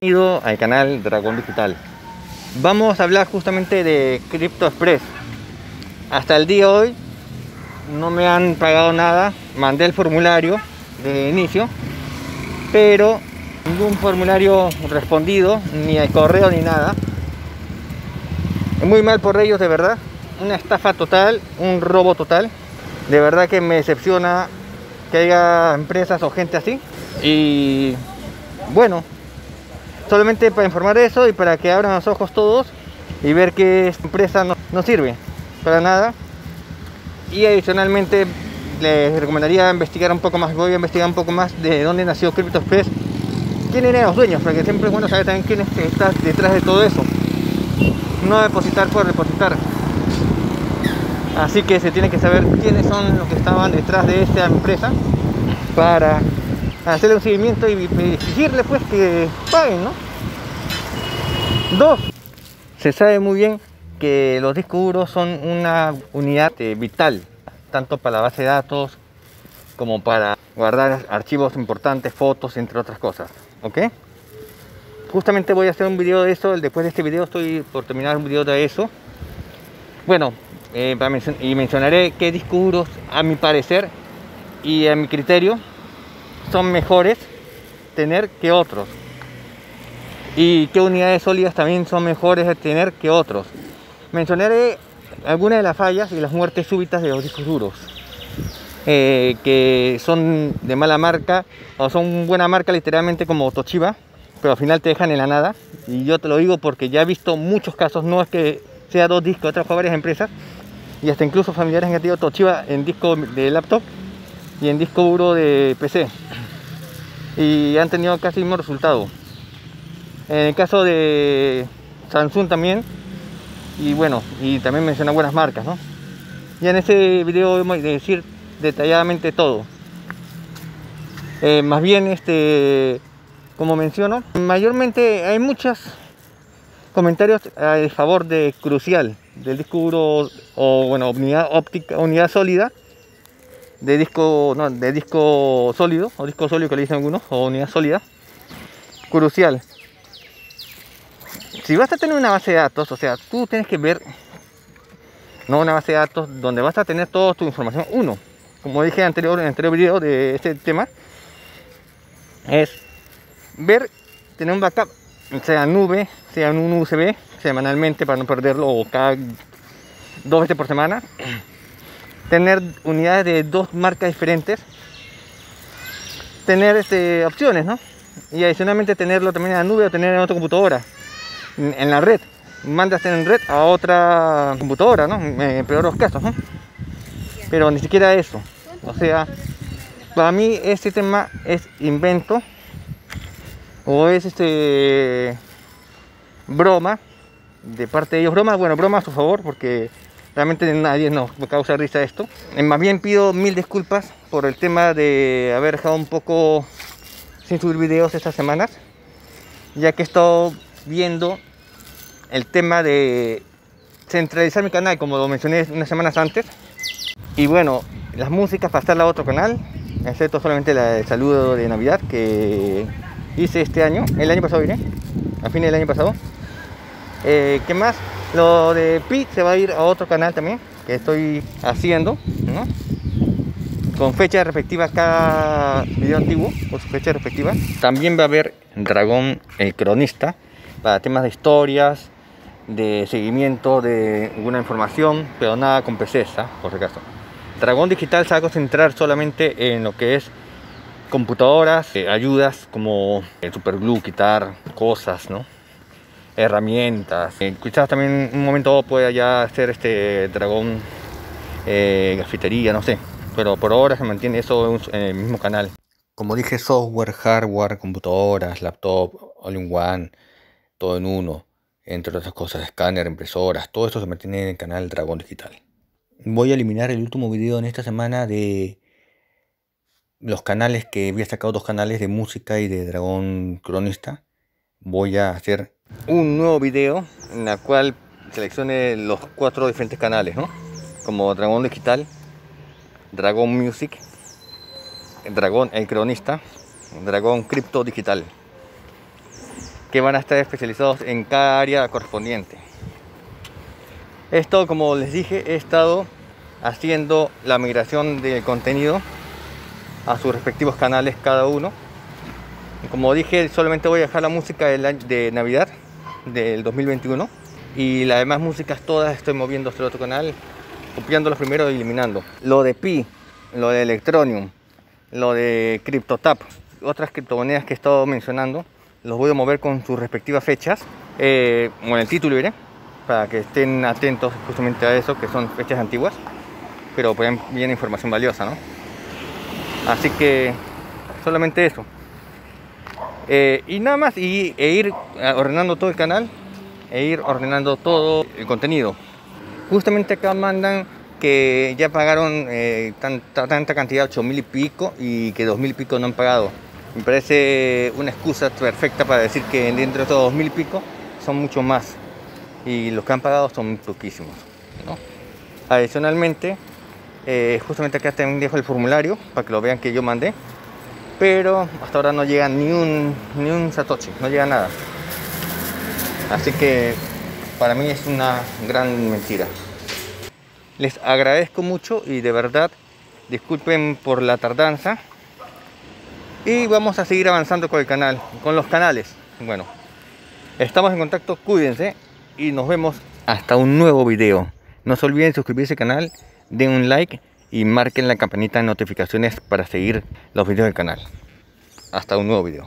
Bienvenido al canal Dragón Digital. Vamos a hablar justamente de Crypto Express. Hasta el día de hoy no me han pagado nada. Mandé el formulario de inicio, pero ningún formulario respondido, ni el correo ni nada. Muy mal por ellos, de verdad. Una estafa total, un robo total. De verdad que me decepciona que haya empresas o gente así. Y bueno, solamente para informar eso y para que abran los ojos todos y ver que esta empresa no, no sirve para nada. Y adicionalmente les recomendaría investigar un poco más, voy a investigar un poco más de dónde nació Crypto Express, quién eran los dueños, porque siempre es bueno saber también quién está detrás de todo eso. No depositar por depositar. Así que se tiene que saber quiénes son los que estaban detrás de esta empresa para hacerle un seguimiento y exigirle pues que paguen, ¿no? Dos, se sabe muy bien que los discos duros son una unidad eh, vital, tanto para la base de datos como para guardar archivos importantes, fotos, entre otras cosas, ¿ok? Justamente voy a hacer un video de eso, después de este video estoy por terminar un video de eso. Bueno, eh, y mencionaré qué discos duros, a mi parecer y a mi criterio, son mejores tener que otros. Y qué unidades sólidas también son mejores tener que otros. Mencionaré algunas de las fallas y las muertes súbitas de los discos duros. Eh, que son de mala marca o son buena marca literalmente como Toshiba, pero al final te dejan en la nada. Y yo te lo digo porque ya he visto muchos casos, no es que sea dos discos, he trabajado varias empresas y hasta incluso familiares han tenido Toshiba en disco de laptop y en disco duro de PC y han tenido casi el mismo resultado. En el caso de Samsung también, y bueno, y también menciona buenas marcas, ¿no? Y en ese video vamos a decir detalladamente todo. Eh, más bien, este, como menciono, mayormente hay muchos comentarios a favor de Crucial, del disco duro o bueno, unidad óptica, unidad sólida de disco, no, de disco sólido, o disco sólido que le dicen algunos, o unidad sólida, crucial. Si vas a tener una base de datos, o sea, tú tienes que ver, no una base de datos donde vas a tener toda tu información, uno, como dije anterior, en el anterior video de este tema, es ver, tener un backup, sea nube, sea en un USB, semanalmente para no perderlo, o cada dos veces por semana tener unidades de dos marcas diferentes, tener este, opciones, ¿no? Y adicionalmente tenerlo también en la nube o tener en otra computadora, en, la red. Mandas en red a otra computadora, ¿no? En peor los casos, ¿no? Pero ni siquiera eso. O sea, para mí este tema es invento o es este broma de parte de ellos. Broma, bueno, broma a su favor porque Realmente nadie nos causa risa esto. Eh, más bien pido mil disculpas por el tema de haber dejado un poco sin subir videos estas semanas, ya que he estado viendo el tema de centralizar mi canal, como lo mencioné unas semanas antes. Y bueno, las músicas pasarla a otro canal, excepto solamente el saludo de Navidad que hice este año, el año pasado vine, a fin del año pasado. Eh, ¿Qué más? Lo de Pi se va a ir a otro canal también que estoy haciendo, con fecha respectiva cada video antiguo, por su fecha respectiva. También va a haber Dragón el Cronista para temas de historias, de seguimiento de alguna información, pero nada con PC, por si acaso. Dragón Digital se va a concentrar solamente en lo que es computadoras, eh, ayudas como el superglue, quitar cosas, ¿no? Herramientas. Quizás también un momento pueda ya hacer este dragón eh, gafitería, no sé. Pero por ahora se mantiene eso en el mismo canal. Como dije, software, hardware, computadoras, laptop, all-in-one, todo en uno. Entre otras cosas, escáner, impresoras, todo esto se mantiene en el canal Dragón Digital. Voy a eliminar el último video en esta semana de los canales que había sacado dos canales de música y de Dragón Cronista. Voy a hacer un nuevo video en el cual seleccione los cuatro diferentes canales, ¿no? Como Dragón Digital, Dragón Music, Dragón El Cronista, Dragón Cripto Digital. que van a estar especializados en cada área correspondiente. Esto, como les dije, he estado haciendo la migración del contenido a sus respectivos canales cada uno. Como dije, solamente voy a dejar la música de Navidad del 2021 y las demás músicas todas estoy moviendo hacia el otro canal, copiándolos primero y eliminando. Lo de Pi, lo de Electronium, lo de CryptoTap, otras criptomonedas que he estado mencionando, los voy a mover con sus respectivas fechas, eh, con el título iré, para que estén atentos justamente a eso, que son fechas antiguas, pero pueden bien información valiosa, ¿no? Así que solamente eso. Eh, y nada más, y, e ir ordenando todo el canal, e ir ordenando todo el contenido. Justamente acá mandan que ya pagaron eh, tanta, cantidad, 8 mil y pico, y que 2 mil y pico no han pagado. Me parece una excusa perfecta para decir que dentro de esos 2 mil y pico son mucho más. Y los que han pagado son poquísimos. Adicionalmente, eh, justamente acá también dejo el formulario para que lo vean que yo mandé. Pero hasta ahora no llega ni un, ni un satoshi, no llega nada. Así que para mí es una gran mentira. Les agradezco mucho y de verdad disculpen por la tardanza. Y vamos a seguir avanzando con el canal, con los canales. Bueno, estamos en contacto, cuídense y nos vemos hasta un nuevo video. No se olviden suscribirse al canal den un like y marquen la campanita de notificaciones para seguir los vídeos del canal. Hasta un nuevo video.